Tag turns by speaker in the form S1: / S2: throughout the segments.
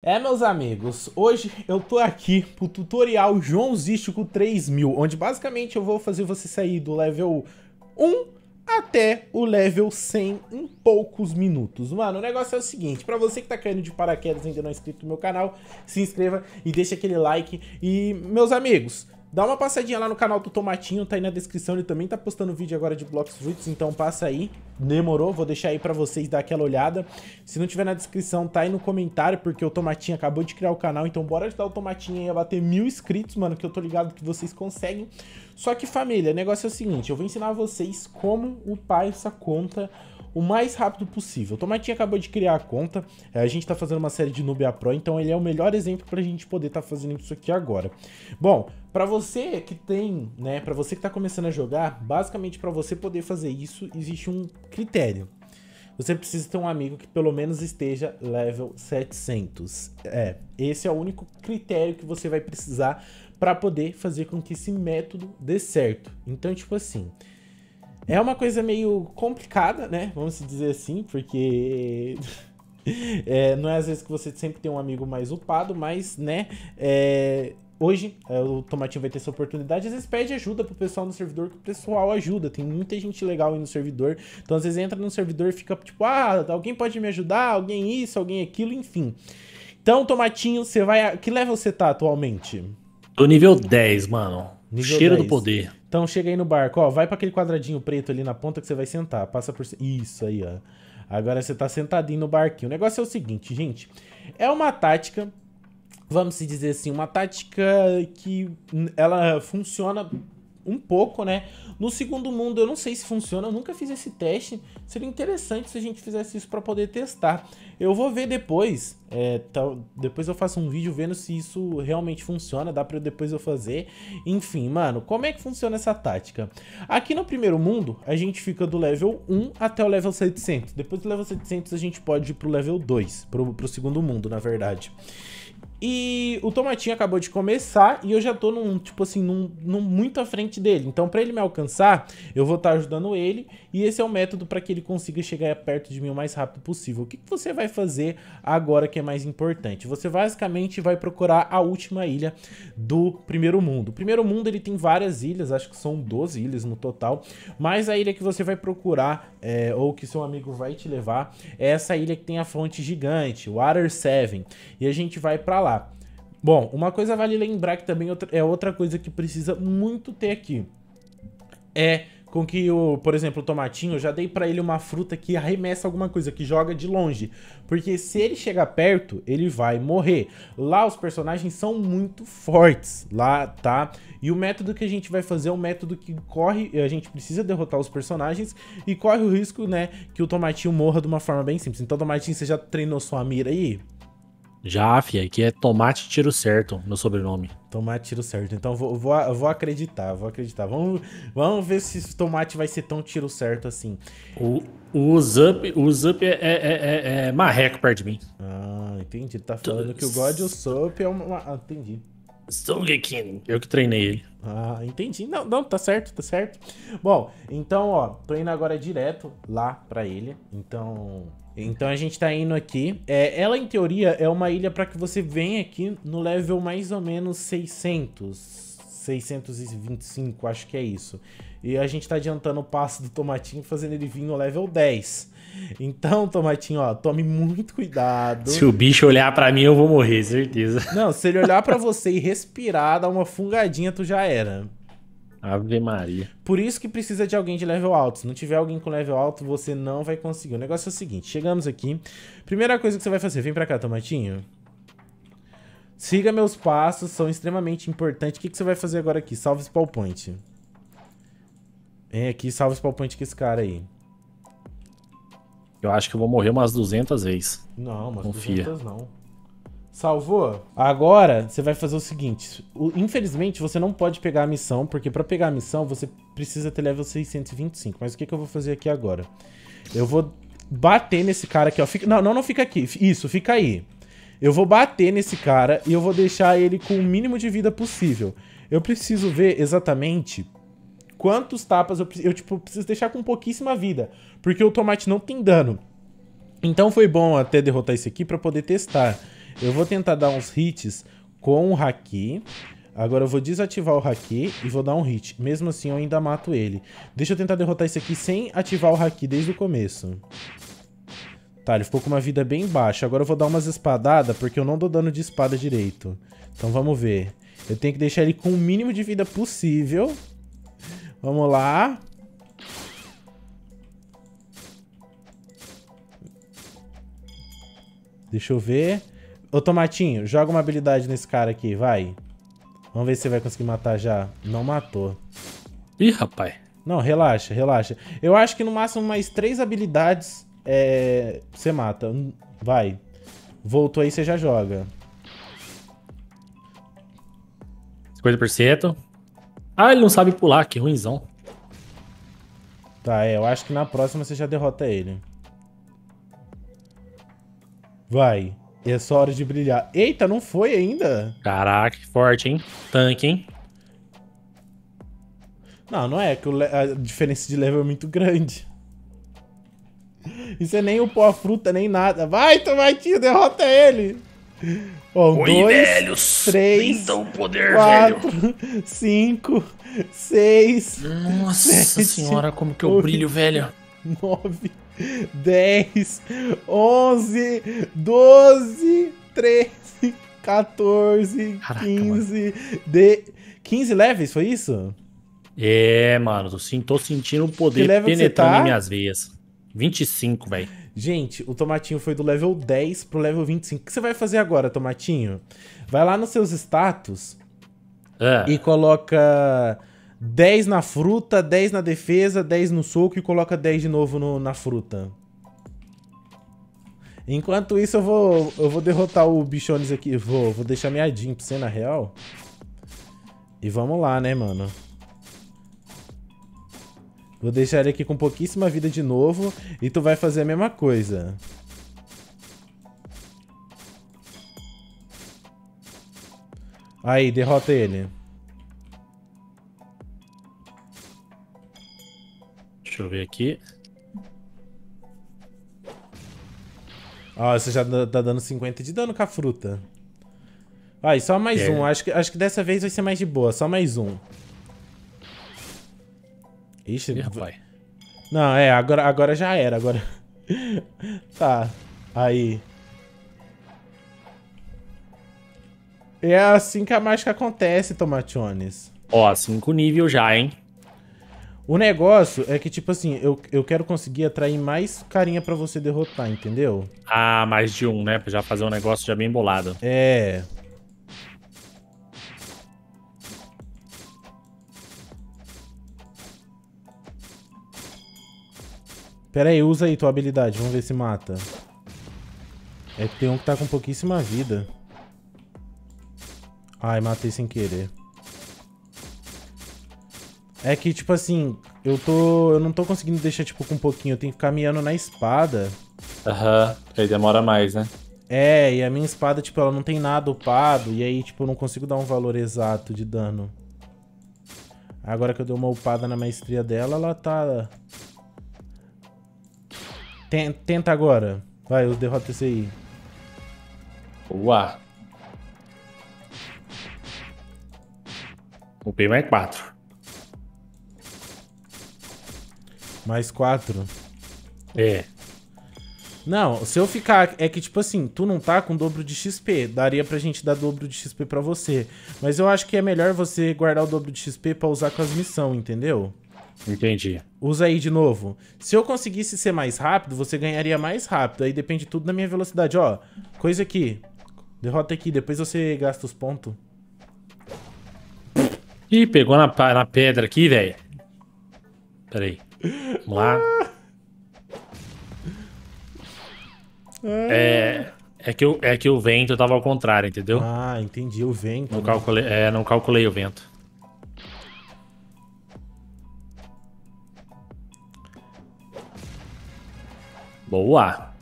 S1: É, meus amigos, hoje eu tô aqui pro tutorial Joãozístico 3000, onde basicamente eu vou fazer você sair do level 1 até o level 100 em poucos minutos. Mano, o negócio é o seguinte, pra você que tá caindo de paraquedas e ainda não é inscrito no meu canal, se inscreva e deixa aquele like. E, meus amigos, Dá uma passadinha lá no canal do Tomatinho, tá aí na descrição, ele também tá postando vídeo agora de Blocks Fruits, então passa aí. Demorou, vou deixar aí pra vocês dar aquela olhada. Se não tiver na descrição, tá aí no comentário, porque o Tomatinho acabou de criar o canal, então bora ajudar o Tomatinho aí a bater mil inscritos, mano, que eu tô ligado que vocês conseguem. Só que família, o negócio é o seguinte, eu vou ensinar vocês como upar essa conta o mais rápido possível. O Tomatinho acabou de criar a conta, é, a gente tá fazendo uma série de Nubia Pro, então ele é o melhor exemplo pra gente poder tá fazendo isso aqui agora. Bom, para você que tem, né, para você que tá começando a jogar, basicamente para você poder fazer isso, existe um critério. Você precisa ter um amigo que pelo menos esteja level 700. É, esse é o único critério que você vai precisar para poder fazer com que esse método dê certo. Então, tipo assim, é uma coisa meio complicada, né? Vamos dizer assim, porque é, não é às vezes que você sempre tem um amigo mais upado, mas, né? É, hoje é, o Tomatinho vai ter essa oportunidade. Às vezes pede ajuda pro pessoal no servidor, que o pessoal ajuda. Tem muita gente legal aí no servidor. Então, às vezes entra no servidor e fica tipo, ah, alguém pode me ajudar? Alguém isso, alguém aquilo, enfim. Então, Tomatinho, você vai. Que level você tá atualmente?
S2: Tô nível 10, mano. Nível Cheiro 10. do poder.
S1: Então chega aí no barco, ó, vai para aquele quadradinho preto ali na ponta que você vai sentar, passa por isso aí, ó. Agora você tá sentadinho no barquinho. O negócio é o seguinte, gente, é uma tática, vamos se dizer assim, uma tática que ela funciona um pouco, né? No segundo mundo eu não sei se funciona, eu nunca fiz esse teste. Seria interessante se a gente fizesse isso para poder testar. Eu vou ver depois, é, tá, depois eu faço um vídeo vendo se isso realmente funciona, dá para depois eu fazer. Enfim, mano, como é que funciona essa tática? Aqui no primeiro mundo, a gente fica do level 1 até o level 700. Depois do level 700 a gente pode ir pro level 2, pro, pro segundo mundo, na verdade. E o Tomatinho acabou de começar e eu já tô num, tipo assim, num, num muito à frente dele. Então, para ele me alcançar, eu vou estar tá ajudando ele e esse é o método para que ele consiga chegar perto de mim o mais rápido possível. O que, que você vai fazer agora que é mais importante? Você basicamente vai procurar a última ilha do primeiro mundo. O primeiro mundo ele tem várias ilhas, acho que são 12 ilhas no total, mas a ilha que você vai procurar, é, ou que seu amigo vai te levar, é essa ilha que tem a fonte gigante, Water 7. E a gente vai para lá. Bom, uma coisa vale lembrar que também é outra coisa que precisa muito ter aqui. É com que o, por exemplo, o tomatinho, eu já dei para ele uma fruta que arremessa alguma coisa, que joga de longe. Porque se ele chegar perto, ele vai morrer. Lá os personagens são muito fortes, lá, tá? E o método que a gente vai fazer é um método que corre, a gente precisa derrotar os personagens e corre o risco, né, que o tomatinho morra de uma forma bem simples. Então, tomatinho, você já treinou sua mira aí?
S2: Já, fia, aqui é Tomate Tiro Certo, meu sobrenome.
S1: Tomate Tiro Certo. Então vou, vou, vou acreditar, vou acreditar. Vamos, vamos ver se esse tomate vai ser tão tiro certo assim.
S2: O, o Zup, o Zup é, é, é, é, marreco perto de mim.
S1: Ah, entendi. Ele tá falando que o God o Sup é uma. Ah, entendi.
S2: Songekin. Eu que treinei ele.
S1: Ah, entendi. Não, não, tá certo, tá certo. Bom, então, ó, tô indo agora direto lá pra ilha. Então, então a gente tá indo aqui. É, ela, em teoria, é uma ilha para que você venha aqui no level mais ou menos 600. 625, acho que é isso. E a gente tá adiantando o passo do Tomatinho, fazendo ele vir no level 10. Então, Tomatinho, ó, tome muito cuidado.
S2: Se o bicho olhar para mim, eu vou morrer, certeza.
S1: Não, se ele olhar para você e respirar, dar uma fungadinha, tu já era.
S2: Ave Maria.
S1: Por isso que precisa de alguém de level alto. Se não tiver alguém com level alto, você não vai conseguir. O negócio é o seguinte, chegamos aqui. Primeira coisa que você vai fazer, vem pra cá, Tomatinho. Siga meus passos, são extremamente importantes. O que, que você vai fazer agora aqui? Salve spawn point. Vem aqui, salve spawn point com esse cara aí.
S2: Eu acho que eu vou morrer umas 200 vezes.
S1: Não, umas Confia. 200 não. Salvou? Agora, você vai fazer o seguinte. Infelizmente, você não pode pegar a missão, porque para pegar a missão, você precisa ter level 625. Mas o que, que eu vou fazer aqui agora? Eu vou bater nesse cara aqui, ó. Fica, não, não, não fica aqui. Isso, fica aí. Eu vou bater nesse cara e eu vou deixar ele com o mínimo de vida possível. Eu preciso ver exatamente quantos tapas eu, eu tipo, preciso deixar com pouquíssima vida. Porque o tomate não tem dano. Então foi bom até derrotar esse aqui para poder testar. Eu vou tentar dar uns hits com o Haki. Agora eu vou desativar o Haki e vou dar um hit. Mesmo assim, eu ainda mato ele. Deixa eu tentar derrotar esse aqui sem ativar o Haki desde o começo. Tá, ele ficou com uma vida bem baixa. Agora eu vou dar umas espadadas, porque eu não dou dano de espada direito. Então vamos ver. Eu tenho que deixar ele com o mínimo de vida possível. Vamos lá. Deixa eu ver. Ô, Tomatinho, joga uma habilidade nesse cara aqui, vai. Vamos ver se você vai conseguir matar já. Não matou.
S2: Ih, rapaz.
S1: Não, relaxa, relaxa. Eu acho que no máximo mais três habilidades é... você mata. Vai. Voltou aí, você já joga.
S2: 50%. Ah, ele não sabe pular, que ruimzão.
S1: Tá, é, eu acho que na próxima você já derrota ele. Vai. É só hora de brilhar. Eita, não foi ainda?
S2: Caraca, que forte, hein? Tanque, hein?
S1: Não, não é, que a diferença de level é muito grande. Isso é nem o pó fruta, nem nada. Vai, Tomatinho, derrota ele!
S2: Bom, Oi, dois, velhos.
S1: três,
S2: então poder,
S1: quatro, velho. cinco, seis.
S2: Nossa sete, senhora, como que eu oito, brilho, velho.
S1: Nove, dez, onze, doze, treze, 14, Caraca, 15, de... 15 levels, foi isso?
S2: É, mano, tô, tô sentindo o poder penetrando tá? em minhas veias. 25, velho.
S1: Gente, o Tomatinho foi do level 10 pro level 25. O que você vai fazer agora, Tomatinho? Vai lá nos seus status é. e coloca 10 na fruta, 10 na defesa, 10 no soco e coloca 10 de novo no, na fruta. Enquanto isso, eu vou, eu vou derrotar o Bichones aqui. Vou, vou deixar minha Jim pra você, na real. E vamos lá, né, mano? Vou deixar ele aqui com pouquíssima vida de novo. E tu vai fazer a mesma coisa. Aí, derrota ele.
S2: Deixa eu ver aqui.
S1: Ó, você já tá dando 50 de dano com a fruta. Aí, só mais é. um. Acho que, acho que dessa vez vai ser mais de boa. Só mais um. Ixi, Ih, rapaz. Não, é, agora, agora já era, agora... tá, aí... É assim que a mágica acontece, Tomationes.
S2: Ó, cinco nível já, hein?
S1: O negócio é que, tipo assim, eu, eu quero conseguir atrair mais carinha pra você derrotar, entendeu?
S2: Ah, mais de um, né? Pra já fazer um negócio já bem bolado.
S1: É... Pera aí, usa aí tua habilidade, vamos ver se mata. É que tem um que tá com pouquíssima vida. Ai, matei sem querer. É que, tipo assim, eu tô... Eu não tô conseguindo deixar, tipo, com um pouquinho. Eu tenho que ficar miando na espada.
S2: Aham, uhum. aí demora mais, né?
S1: É, e a minha espada, tipo, ela não tem nada upado. E aí, tipo, eu não consigo dar um valor exato de dano. Agora que eu dei uma upada na maestria dela, ela tá Tenta agora. Vai, eu derrota esse aí.
S2: Boa. Upei mais quatro.
S1: Mais quatro?
S2: É.
S1: Não, se eu ficar... É que, tipo assim, tu não tá com dobro de XP. Daria pra gente dar dobro de XP pra você. Mas eu acho que é melhor você guardar o dobro de XP pra usar com as missões, entendeu?
S2: Entendi.
S1: Usa aí de novo. Se eu conseguisse ser mais rápido, você ganharia mais rápido. Aí depende tudo da minha velocidade. Ó, coisa aqui. Derrota aqui, depois você gasta os pontos.
S2: Ih, pegou na, na pedra aqui, velho. Pera aí. Vamos lá. É, é, que o, é que o vento tava ao contrário, entendeu?
S1: Ah, entendi. O vento.
S2: Não, né? calculei, é, não calculei o vento. Boa.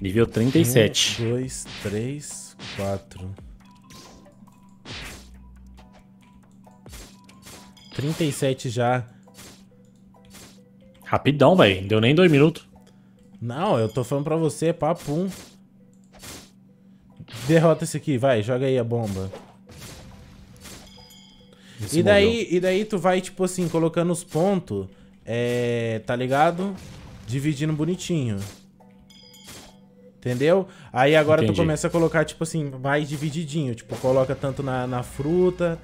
S2: Nível 37.
S1: 1, 2, 3, 4. 37 já.
S2: Rapidão, velho. Deu nem dois minutos.
S1: Não, eu tô falando pra você, papum. Derrota esse aqui, vai, joga aí a bomba. Esse e daí, e daí tu vai, tipo assim, colocando os pontos, é, tá ligado? Dividindo bonitinho. Entendeu? Aí agora Entendi. tu começa a colocar, tipo assim, mais divididinho. Tipo, coloca tanto na, na fruta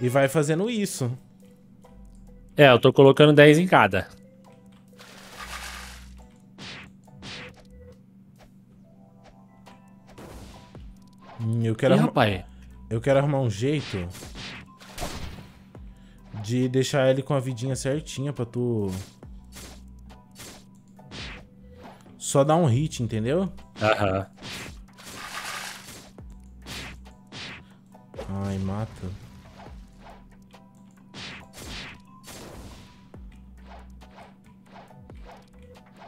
S1: e vai fazendo isso.
S2: É, eu tô colocando 10 em cada.
S1: Hum, eu quero, Ih, arrumar... eu quero arrumar um jeito de deixar ele com a vidinha certinha pra tu... Só dar um hit, entendeu?
S2: Aham.
S1: Ai, mata.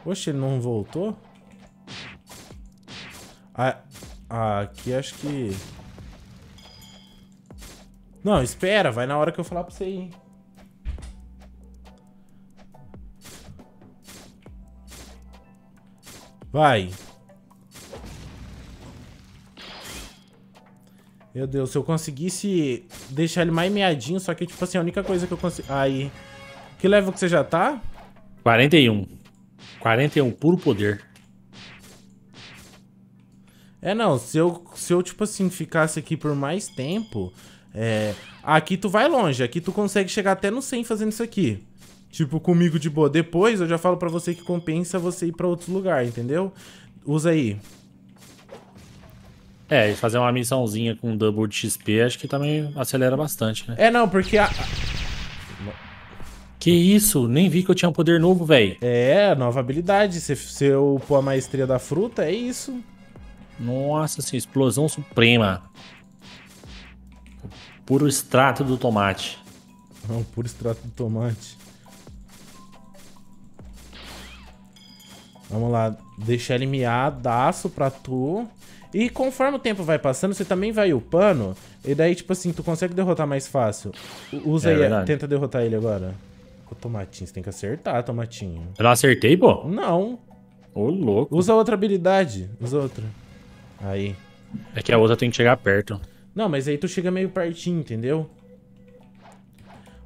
S1: Oxe, ele não voltou? Ah, ah, aqui acho que... Não, espera, vai na hora que eu falar pra você ir. Vai. Meu Deus, se eu conseguisse deixar ele mais meadinho, só que, tipo assim, a única coisa que eu consigo... Aí. Que level que você já tá?
S2: 41. 41, puro poder.
S1: É, não, se eu, se eu, tipo assim, ficasse aqui por mais tempo... É... Aqui tu vai longe, aqui tu consegue chegar até no 100 fazendo isso aqui. Tipo, comigo de boa. Depois eu já falo pra você que compensa você ir pra outro lugar, entendeu? Usa aí.
S2: É, e fazer uma missãozinha com double de XP acho que também acelera bastante, né?
S1: É, não, porque a...
S2: Que isso? Nem vi que eu tinha um poder novo, velho.
S1: É, nova habilidade. Se, se eu pôr a maestria da fruta, é isso.
S2: Nossa, assim, explosão suprema. Puro extrato do tomate.
S1: Não, puro extrato do tomate. Vamos lá, deixar ele miadaço pra tu. E conforme o tempo vai passando, você também vai upando. E daí, tipo assim, tu consegue derrotar mais fácil. Usa é aí, verdade. tenta derrotar ele agora. O tomatinho, você tem que acertar, tomatinho.
S2: Eu não acertei, pô?
S1: Não.
S2: Ô, louco.
S1: Usa outra habilidade. Usa outra. Aí.
S2: É que a outra tem que chegar perto.
S1: Não, mas aí tu chega meio pertinho, entendeu?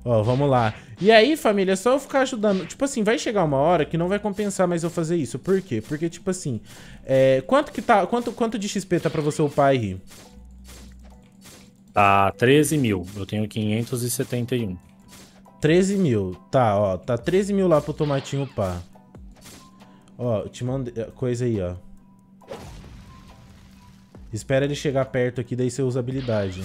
S1: Ó, vamos lá. E aí, família, é só eu ficar ajudando. Tipo assim, vai chegar uma hora que não vai compensar mais eu fazer isso. Por quê? Porque, tipo assim, é, quanto que tá. Quanto, quanto de XP tá pra você o pai
S2: Tá 13 mil. Eu tenho 571.
S1: 13 mil. Tá, ó. Tá 13 mil lá pro tomatinho pá. Ó, te mandei. É, coisa aí, ó. Espera ele chegar perto aqui, daí você usa habilidade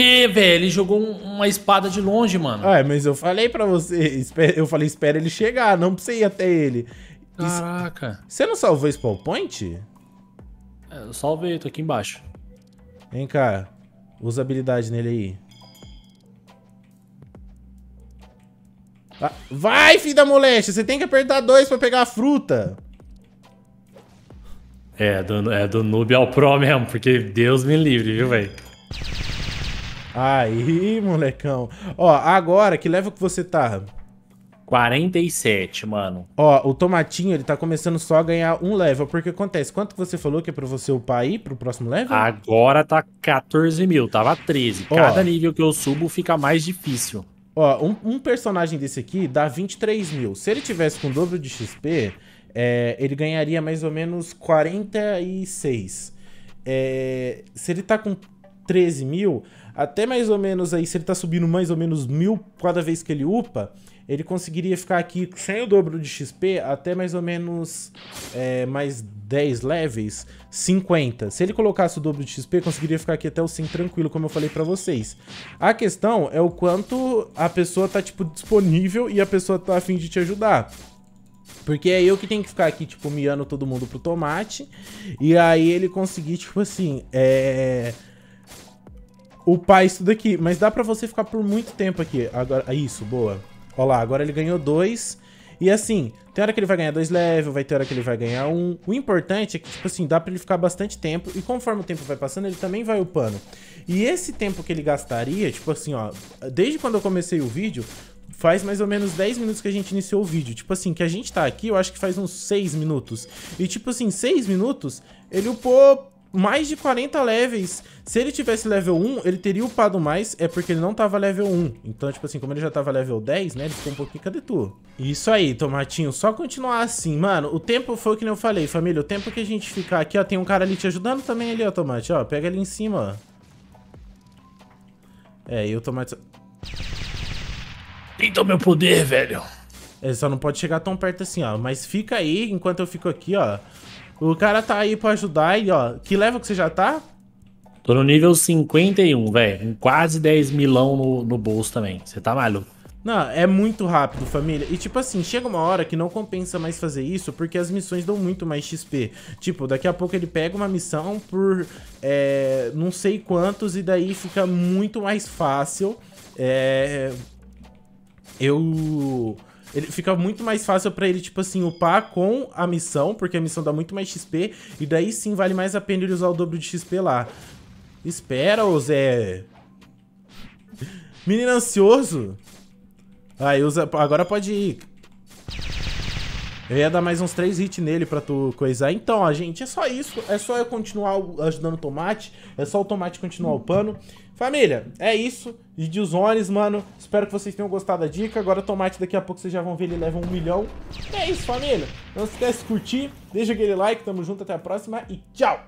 S2: que, velho? Ele jogou uma espada de longe, mano.
S1: Ah, mas eu falei pra você. Eu falei, espera ele chegar, não pra você ir até ele.
S2: Caraca.
S1: Você não salvou esse spawn point?
S2: É, eu salvei, tô aqui embaixo.
S1: Vem cá. Usa habilidade nele aí. Vai, filho da moléstia! Você tem que apertar dois pra pegar a fruta.
S2: É, do, é do noob ao pro mesmo, porque Deus me livre, viu, velho?
S1: Aí, molecão. Ó, agora, que level que você tá?
S2: 47, mano.
S1: Ó, o tomatinho, ele tá começando só a ganhar um level. Porque acontece, quanto que você falou que é pra você upar aí pro próximo level?
S2: Agora tá 14 mil, tava 13. Ó, Cada nível que eu subo fica mais difícil.
S1: Ó, um, um, personagem desse aqui dá 23 mil. Se ele tivesse com o dobro de XP, é, ele ganharia mais ou menos 46. É, se ele tá com 13 mil, até mais ou menos aí, se ele tá subindo mais ou menos mil cada vez que ele upa, ele conseguiria ficar aqui sem o dobro de XP até mais ou menos é, mais 10 levels, 50. Se ele colocasse o dobro de XP, conseguiria ficar aqui até o 100 tranquilo, como eu falei pra vocês. A questão é o quanto a pessoa tá, tipo, disponível e a pessoa tá afim de te ajudar. Porque é eu que tenho que ficar aqui, tipo, miando todo mundo pro tomate. E aí ele conseguir, tipo assim, é upar isso daqui. Mas dá pra você ficar por muito tempo aqui. Agora, isso, boa. Ó lá, agora ele ganhou dois. E assim, tem hora que ele vai ganhar dois levels, vai ter hora que ele vai ganhar um. O importante é que, tipo assim, dá pra ele ficar bastante tempo. E conforme o tempo vai passando, ele também vai upando. E esse tempo que ele gastaria, tipo assim, ó, desde quando eu comecei o vídeo, faz mais ou menos 10 minutos que a gente iniciou o vídeo. Tipo assim, que a gente tá aqui, eu acho que faz uns 6 minutos. E tipo assim, 6 minutos, ele upou mais de 40 levels. Se ele tivesse level 1, ele teria upado mais, é porque ele não tava level 1. Então, tipo assim, como ele já tava level 10, né, ele ficou um pouquinho... Cadê tu? Isso aí, Tomatinho, só continuar assim. Mano, o tempo foi o que eu falei, família. O tempo que a gente ficar aqui, ó, tem um cara ali te ajudando também ali, ó, Tomate, ó. Pega ali em cima, ó. É, e o Tomate...
S2: Tenta o meu poder, velho.
S1: Ele só não pode chegar tão perto assim, ó. Mas fica aí, enquanto eu fico aqui, ó. O cara tá aí pra ajudar e, ó. Que level que você já tá?
S2: Tô no nível 51, velho. Com quase 10 milão no, no bolso também. Você tá maluco.
S1: Não, é muito rápido, família. E tipo assim, chega uma hora que não compensa mais fazer isso, porque as missões dão muito mais XP. Tipo, daqui a pouco ele pega uma missão por é, não sei quantos, e daí fica muito mais fácil. É, eu ele fica muito mais fácil pra ele, tipo assim, upar com a missão, porque a missão dá muito mais XP, e daí sim vale mais a pena ele usar o dobro de XP lá. Espera, ô Zé. Menino ansioso. Aí, usa... Agora pode ir. Eu ia dar mais uns 3 hits nele pra tu coisar. Então, ó, gente, é só isso. É só eu continuar ajudando o tomate. É só o tomate continuar upando. Família, é isso. Videozones, mano. Espero que vocês tenham gostado da dica. Agora o tomate daqui a pouco vocês já vão ver, ele leva um milhão. É isso, família. Não se esquece de curtir. Deixa aquele like. Tamo junto, até a próxima e tchau!